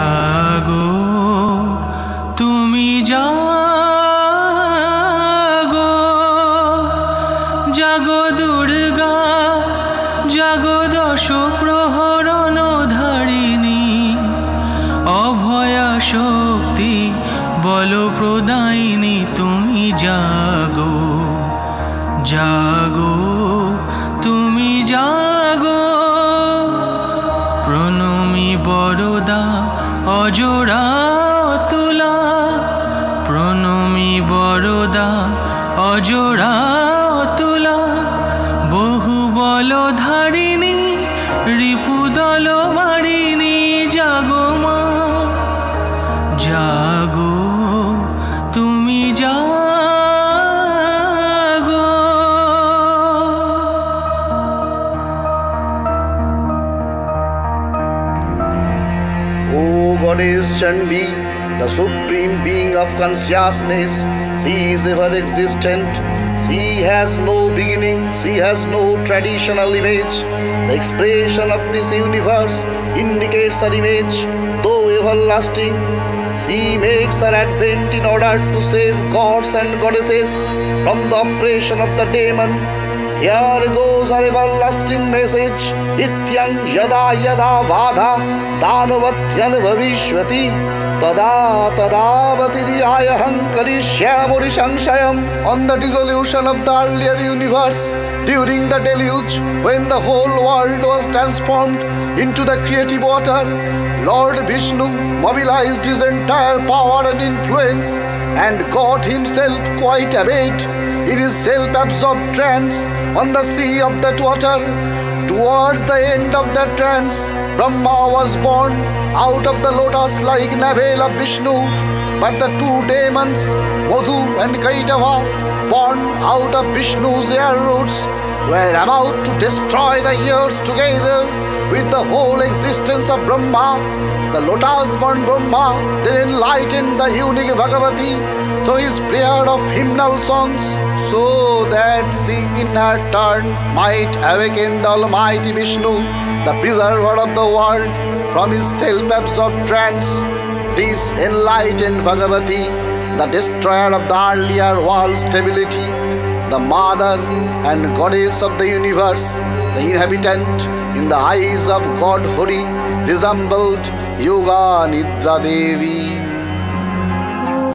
জাগো, তুমি জাগো। জাগো দুর্গা, জাগো দশ প্রহরণ ধারিণী। অভয়া শক্তি বল প্রদায়িনী, তুমি জাগো জাগো, তুমি জাগো। অজোড়া তুলা বহু বল ধারিণী রিপুদল মারিণী জাগো মা। জাগো তুমি জাগো। O Goddess Chandi, the supreme being of consciousness, she is ever existent. She has no beginning, she has no traditional image. The expression of this universe indicates her image, though everlasting. She makes her advent in order to save gods and goddesses from the oppression of the demon here goes our everlasting message. Ityang yada yada vadha danavatyan bhavishvati tada tadavati ayaham karishyamuri shanshayam. On the dissolution of the earlier universe, during the deluge, when the whole world was transformed into the creative water, Lord Vishnu mobilized his entire power and influence, and God himself quite obeyed in his self-absorbed trance on the sea of that water. Towards the end of that trance, Brahma was born. Out of the lotus-like navel of Vishnu, but the two demons, Madhu and Kaitava, born out of Vishnu's air roots, were about to destroy the years together with the whole existence of Brahma. The lotus-born Brahma then enlightened the unique Bhagavati through his prayer of hymnal songs, so that she in her turn might awaken the Almighty Vishnu, the preserver of the world, from his self-absorbed trance. This enlightened Bhagavati, the destroyer of the earlier world stability, the mother and goddess of the universe, the inhabitant in the eyes of God Hori, resembled Yoga Nidra Devi.